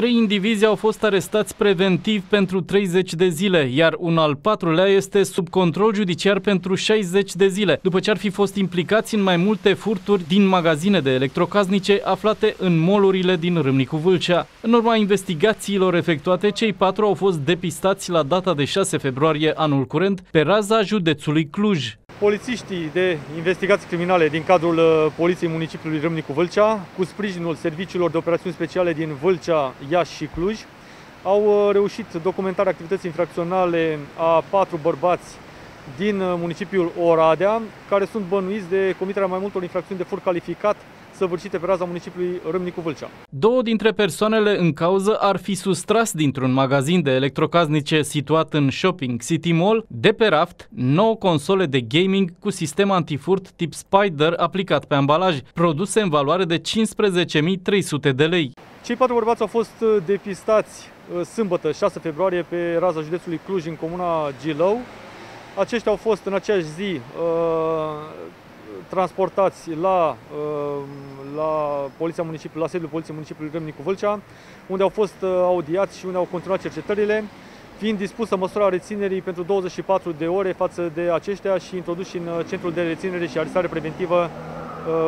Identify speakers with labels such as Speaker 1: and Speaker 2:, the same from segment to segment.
Speaker 1: Trei indivizi au fost arestați preventiv pentru 30 de zile, iar un al patrulea este sub control judiciar pentru 60 de zile, după ce ar fi fost implicați în mai multe furturi din magazine de electrocasnice aflate în molurile din Râmnicu Vâlcea. În urma investigațiilor efectuate, cei patru au fost depistați la data de 6 februarie anul curent pe raza județului Cluj.
Speaker 2: Polițiștii de investigații criminale din cadrul uh, Poliției Municipiului Râmnicu Vâlcea, cu sprijinul serviciilor de operațiuni speciale din Vâlcea, Iași și Cluj, au uh, reușit documentarea activității infracționale a patru bărbați din uh, municipiul Oradea, care sunt bănuiți de comiterea mai multor infracțiuni de fur calificat săvârșite pe raza municipiului Râmnicu Vâlcea.
Speaker 1: Două dintre persoanele în cauză ar fi sustras dintr-un magazin de electrocasnice situat în Shopping City Mall de pe raft 9 console de gaming cu sistem antifurt tip Spider aplicat pe ambalaj, produse în valoare de 15.300 de lei.
Speaker 2: Cei patru bărbați au fost uh, depistați uh, sâmbătă 6 februarie pe raza județului Cluj în comuna Gilău. Aceștia au fost în aceeași zi uh, transportați la, uh, la Poliția Municipiului, la sediul Poliției Municipiului Râmnicu Vâlcea, unde au fost uh, audiați și unde au continuat cercetările, fiind dispusă măsura reținerii pentru 24 de ore față de aceștia și introduși în uh, centrul de reținere și arestare preventivă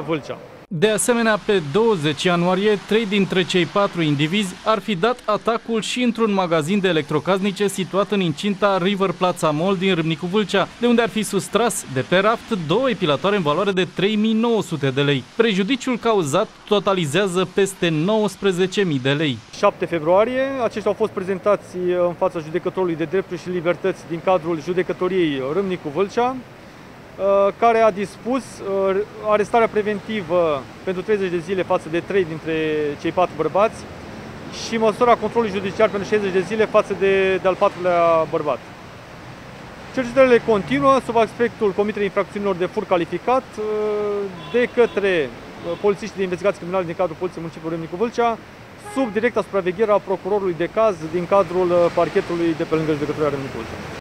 Speaker 2: Vâlcea.
Speaker 1: De asemenea, pe 20 ianuarie, trei dintre cei patru indivizi ar fi dat atacul și într-un magazin de electrocasnice situat în incinta River Plaza Mall din Râmnicu Vâlcea, de unde ar fi sustras de pe raft două epilatoare în valoare de 3900 de lei. Prejudiciul cauzat totalizează peste 19.000 de lei.
Speaker 2: 7 februarie, aceștia au fost prezentați în fața judecătorului de drepturi și libertăți din cadrul judecătoriei Râmnicu Vâlcea, Uh, care a dispus uh, arestarea preventivă pentru 30 de zile față de 3 dintre cei 4 bărbați și măsura controlului judiciar pentru 60 de zile față de, de al patrulea bărbat. Cercetările continuă sub aspectul Comiterii Infracțiunilor de fur calificat uh, de către polițiștii de investigații criminale din cadrul Poliției Municipiului Râmnicu Vâlcea, sub directa supraveghere a procurorului de caz din cadrul parchetului de pe lângă judecătoria Râmnicu Vâlcea.